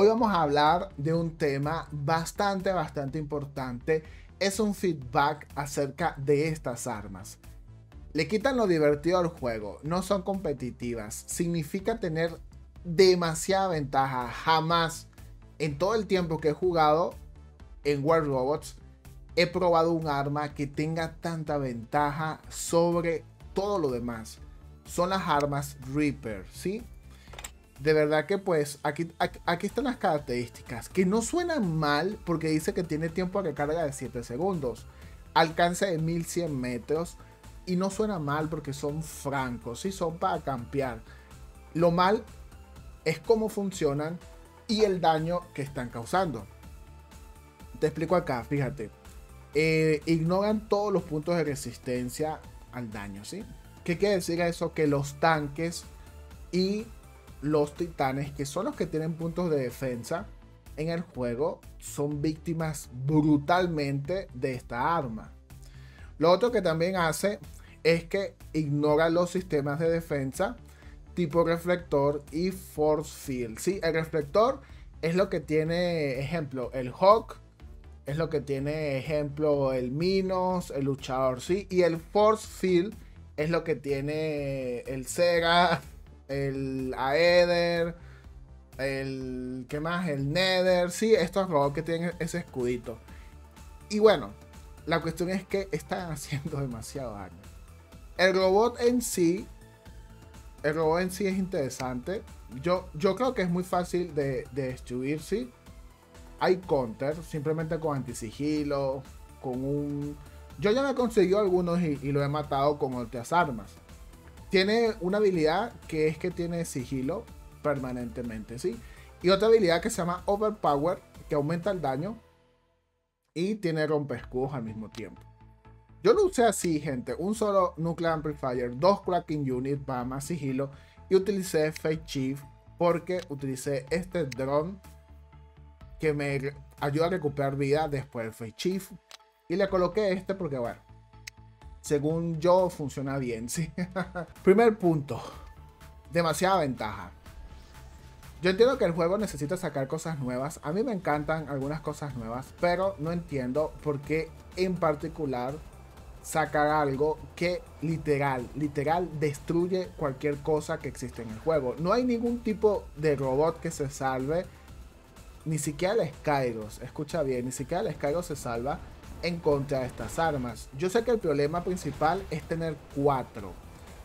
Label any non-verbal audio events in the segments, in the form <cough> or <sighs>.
Hoy vamos a hablar de un tema bastante, bastante importante. Es un feedback acerca de estas armas. Le quitan lo divertido al juego, no son competitivas, significa tener demasiada ventaja. Jamás en todo el tiempo que he jugado en World Robots he probado un arma que tenga tanta ventaja sobre todo lo demás. Son las armas Reaper, ¿sí? De verdad que pues aquí, aquí, están las características que no suenan mal porque dice que tiene tiempo de recarga de 7 segundos, alcance de 1100 metros y no suena mal porque son francos, ¿sí? son para campear. Lo mal es cómo funcionan y el daño que están causando. Te explico acá, fíjate. Eh, ignoran todos los puntos de resistencia al daño, ¿sí? ¿Qué quiere decir eso? Que los tanques y los titanes, que son los que tienen puntos de defensa en el juego, son víctimas brutalmente de esta arma. Lo otro que también hace es que ignora los sistemas de defensa tipo reflector y force field. Sí, el reflector es lo que tiene, ejemplo, el Hawk, es lo que tiene, ejemplo, el Minos, el luchador, sí, y el force field es lo que tiene el Sega, el Aether, el, ¿qué más? El Nether, sí, estos robots que tienen ese escudito. Y bueno, la cuestión es que están <laughs> haciendo demasiado daño. El robot en sí el robot en sí es interesante. Yo, yo creo que es muy fácil de, destruir, sí. Hay counter, simplemente con antisigilo, con un... Yo ya me he conseguido algunos y, lo he matado con otras armas. Tiene una habilidad que es que tiene sigilo permanentemente, ¿sí? Y otra habilidad que se llama Overpower, que aumenta el daño. Y tiene rompescudos al mismo tiempo. Yo lo usé así, gente. Un solo Nuclear Amplifier, dos Cracking Unit para más sigilo. Y utilicé Fake Chief porque utilicé este drone que me ayuda a recuperar vida después del Fake Chief. Y le coloqué este porque, bueno, según yo funciona bien, ¿sí? <laughs> Primer punto. Demasiada ventaja. Yo entiendo que el juego necesita sacar cosas nuevas. A mí me encantan algunas cosas nuevas, pero no entiendo por qué en particular sacar algo que literal, literal destruye cualquier cosa que existe en el juego. No hay ningún tipo de robot que se salve, ni siquiera el Skyros, escucha bien, ni siquiera el Skyros se salva en contra de estas armas. Yo sé que el problema principal es tener cuatro.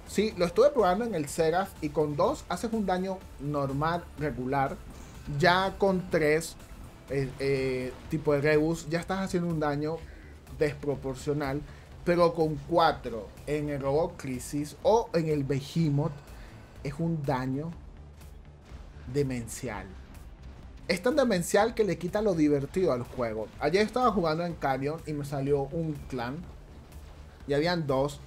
Sí, lo estuve probando en el Seraph y con dos haces un daño normal, regular. Ya con tres, eh, eh, tipo de Rebus, ya estás haciendo un daño desproporcional pero con 4 en el Robot Crisis o en el Behemoth es un daño demencial. Es tan demencial que le quita lo divertido al juego. Ayer estaba jugando en Canyon y me salió un clan. Y habían dos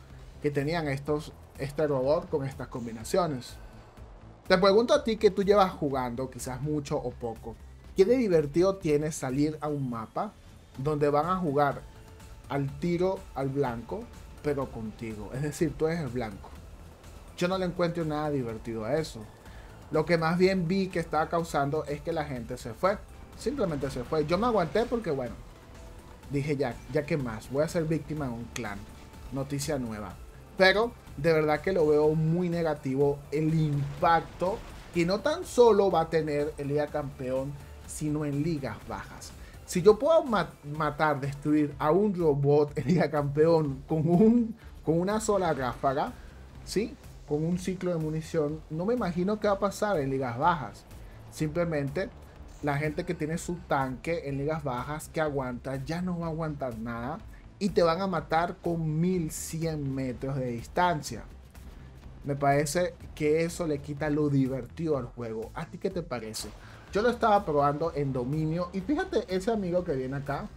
que tenían estos, este robot con estas combinaciones. Te pregunto a ti que tú llevas jugando, quizás mucho o poco. ¿Qué de divertido tiene salir a un mapa donde van a jugar al tiro al blanco, pero contigo. Es decir, tú eres el blanco. Yo no le encuentro nada divertido a eso. Lo que más bien vi que estaba causando es que la gente se fue. Simplemente se fue. Yo me aguanté porque, bueno, dije ya, ya que más, voy a ser víctima de un clan. Noticia nueva. Pero de verdad que lo veo muy negativo el impacto que no tan solo va a tener el Liga Campeón, sino en ligas bajas. Si yo puedo matar, destruir a un robot en Liga Campeón con, un, con una sola ráfaga, ¿sí? Con un ciclo de munición, no me imagino qué va a pasar en ligas bajas. Simplemente la gente que tiene su tanque en ligas bajas que aguanta ya no va a aguantar nada y te van a matar con 1100 metros de distancia. Me parece que eso le quita lo divertido al juego. ¿A ti qué te parece? Yo lo estaba probando en dominio y fíjate ese amigo que viene acá.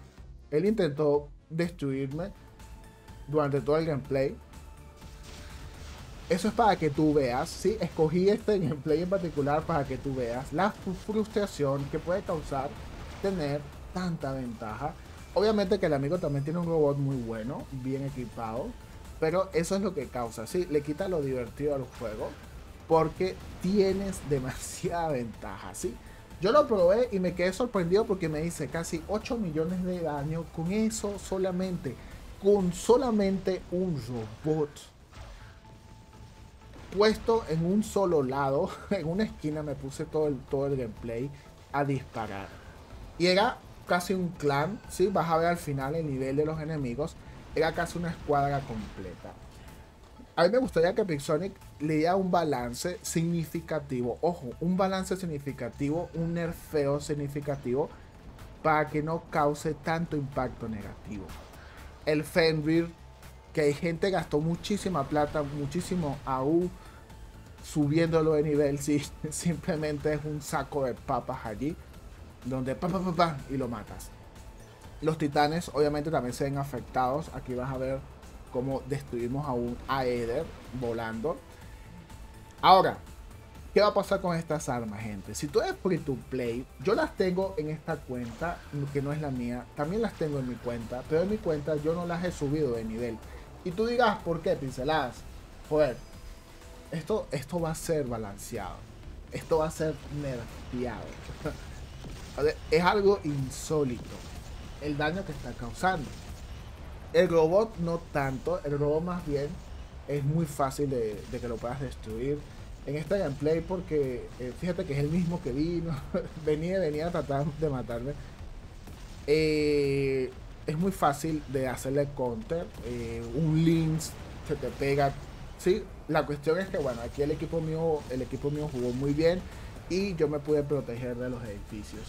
Él intentó destruirme durante todo el gameplay. Eso es para que tú veas, ¿sí? Escogí este gameplay en particular para que tú veas la frustración que puede causar tener tanta ventaja. Obviamente que el amigo también tiene un robot muy bueno, bien equipado. Pero eso es lo que causa, ¿sí? Le quita lo divertido al juego. Porque tienes <laughs> demasiada ventaja, ¿sí? Yo lo probé y me quedé sorprendido porque me dice casi 8 millones de daño con eso solamente. Con solamente un robot puesto en un solo lado, <laughs> en una esquina me puse todo el, todo el gameplay a disparar. Y era casi un clan, ¿sí? vas a ver al final el nivel de los enemigos, era casi una escuadra completa. A mí me gustaría que Pixonic le diera un balance significativo, ojo, un balance significativo, un nerfeo significativo, para que no cause tanto impacto negativo. El Fenrir que hay gente que gastó muchísima plata, muchísimo aún subiéndolo de nivel, <laughs> si simplemente es un saco de papas allí, donde pa, pa, pa, y lo matas. Los titanes obviamente también se ven afectados, aquí vas a ver cómo destruimos a un Aether volando. Ahora, ¿qué va a pasar con estas armas, gente? Si tú eres free to play, yo las tengo en esta cuenta, que no es la mía, también las tengo en mi cuenta, pero en mi cuenta yo no las he subido de nivel. Y tú digas, ¿por qué? Pinceladas. Joder, esto, esto va a ser balanceado. Esto va a ser nerfeado. <laughs> es algo insólito. El daño que está causando. El robot no tanto. El robot más bien es muy fácil de, que lo puedas destruir. En este gameplay porque eh, fíjate que es el mismo que vino. <laughs> venía, venía a tratar de matarme. Eh, es muy fácil de hacerle counter. Eh, un Lynx se te pega. Sí, la cuestión es que bueno, aquí el equipo mío, el equipo mío jugó muy bien y yo me pude proteger de los edificios.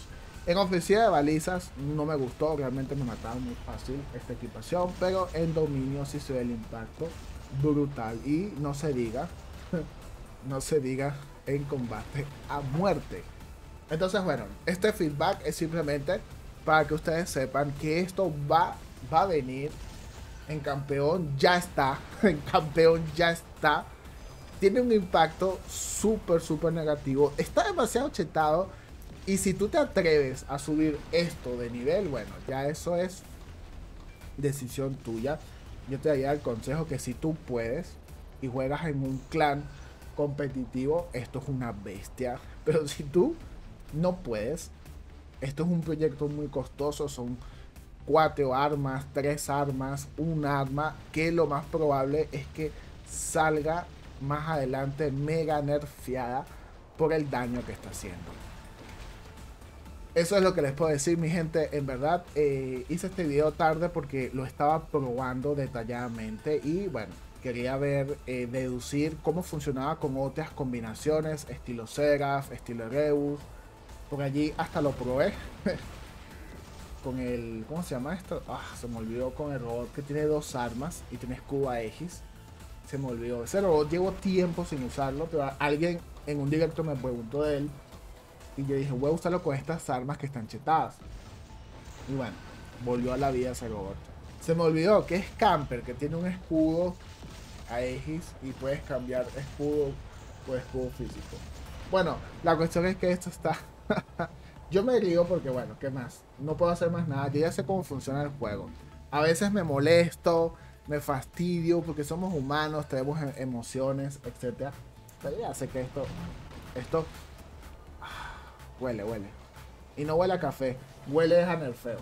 En ofensiva de balizas no me gustó, realmente me mataron muy fácil esta equipación, pero en dominio sí se ve el impacto brutal y no se diga, <laughs> no se diga en combate a muerte. Entonces bueno, este feedback es simplemente para que ustedes sepan que esto va, va a venir. En campeón ya está. <laughs> En campeón ya está. Tiene un impacto súper, súper negativo. Está demasiado chetado. Y si tú te atreves a subir esto de nivel, bueno, ya eso es decisión tuya. Yo te daría el consejo que si tú puedes y juegas en un clan competitivo, esto es una bestia. <laughs> Pero si tú no puedes, esto es un proyecto muy costoso, son cuatro armas, tres armas, un arma, que lo más probable es que salga más adelante mega nerfeada por el daño que está haciendo. Eso es lo que les puedo decir, mi gente. En verdad, eh, hice este video tarde porque lo estaba probando detalladamente y bueno, quería ver, eh, deducir cómo funcionaba con otras combinaciones, estilo Seraph, estilo Reus por allí hasta lo probé. <laughs> con el. ¿Cómo se llama esto? Ah, se me olvidó con el robot que tiene dos armas y tiene escudo X. Se me olvidó. Ese robot llevo tiempo sin usarlo, pero alguien en un directo me preguntó de él. Y yo dije, voy a usarlo con estas armas que están chetadas. Y bueno, volvió a la vida ese robot. Se me olvidó que es camper, que tiene un escudo a X y puedes cambiar escudo por escudo físico. Bueno, la cuestión es que esto está <laughs> yo me río porque, bueno, ¿qué más? No puedo hacer más nada. Yo ya sé cómo funciona el juego. A veces me molesto, me fastidio porque somos humanos, tenemos em, emociones, etc. Pero ya sé que esto, esto <sighs> huele, huele. Y no huele a café, huele a nerfeo.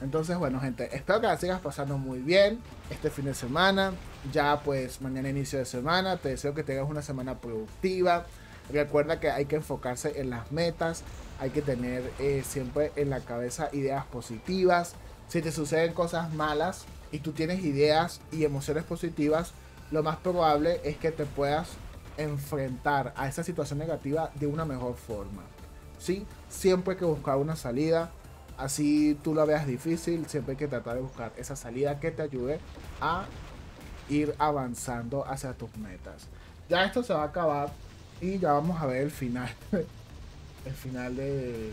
Entonces, bueno, gente, espero que la sigas pasando muy bien este fin de semana. Ya, pues, mañana inicio de semana. Te deseo que tengas una semana productiva. Recuerda que hay que enfocarse en las metas, hay que tener eh, siempre en la cabeza ideas positivas. Si te suceden cosas malas y tú tienes ideas y emociones positivas, lo más probable es que te puedas enfrentar a esa situación negativa de una mejor forma. ¿Sí? Siempre hay que buscar una salida. Así tú la veas difícil, siempre hay que tratar de buscar esa salida que te ayude a ir avanzando hacia tus metas. Ya esto se va a acabar y ya vamos a ver el final. <laughs> el final de,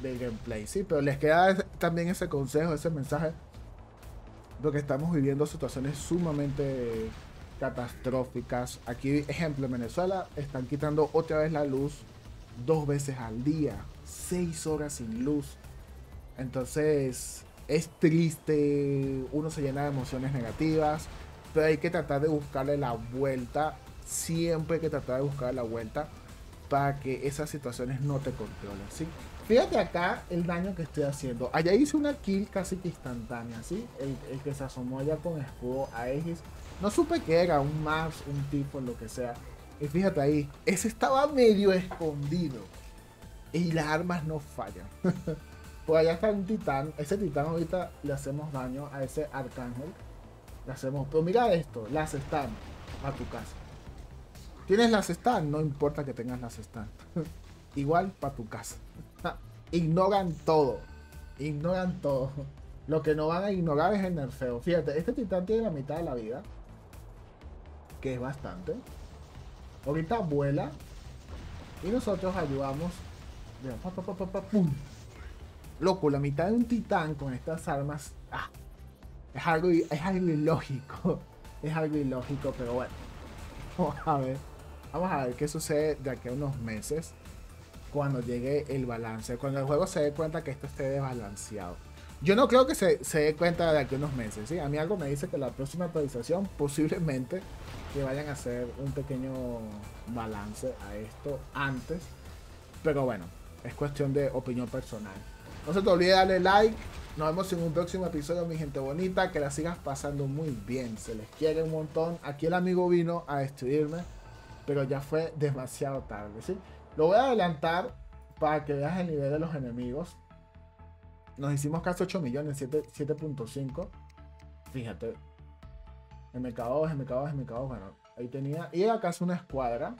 del gameplay. Sí, pero les queda también ese consejo, ese mensaje. Porque estamos viviendo situaciones sumamente catastróficas. Aquí, ejemplo, en Venezuela están quitando otra vez la luz dos veces al día. Seis horas sin luz. Entonces, es triste. Uno se llena de emociones negativas. Pero hay que tratar de buscarle la vuelta. Siempre hay que tratar de buscar la vuelta para que esas situaciones no te controlen, ¿sí? Fíjate acá el daño que estoy haciendo. Allá hice una kill casi que instantánea, ¿sí? El, que se asomó allá con escudo a Aegis. No supe que era un Mars, un tipo, lo que sea. Y fíjate ahí, ese estaba medio escondido. Y las armas no fallan. <laughs> pues allá está un titán. Ese titán ahorita le hacemos daño a ese arcángel. Le hacemos. Pero mira esto, las están a tu casa. Tienes las están, no importa que tengas las están. <laughs> Igual para tu casa. <laughs> ignoran todo. Ignoran todo. Lo que no van a ignorar es el nerfeo. Fíjate, este titán tiene la mitad de la vida. Que es bastante. Ahorita vuela. Y nosotros ayudamos. Loco, la mitad de un titán con estas armas. Ah, es, algo, es algo ilógico. <laughs> Es algo ilógico, pero bueno. Vamos a ver. Vamos a ver qué sucede de aquí a unos meses cuando llegue el balance, cuando el juego se dé cuenta que esto esté desbalanceado. Yo no creo que se, se dé cuenta de aquí a unos meses, ¿sí? A mí algo me dice que la próxima actualización <laughs> posiblemente que vayan a hacer un pequeño balance a esto antes. Pero bueno, es cuestión de opinión personal. No se te olvide darle like. Nos vemos en un próximo episodio, mi gente bonita. Que la sigas pasando muy bien. Se les quiere un montón. Aquí el amigo vino a destruirme. Pero ya fue demasiado tarde, ¿sí? Lo voy a adelantar para que veas el nivel de los enemigos. Nos hicimos casi 8 millones, 7.5. Fíjate. MK2, MK2, MK2. Bueno, ahí tenía. Y era casi una escuadra.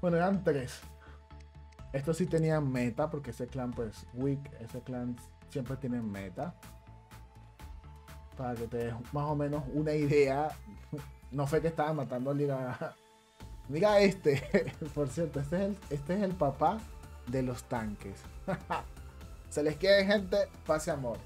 Bueno, eran tres. Estos sí tenían meta, porque ese clan, pues, weak, ese clan siempre tiene meta. Para que te des más o menos una idea. No fue que estaba matando a Liga Mira <laughs> este, <laughs> por cierto, este es, el, este es el papá de los tanques. <laughs> Se les quiere gente, pase amor.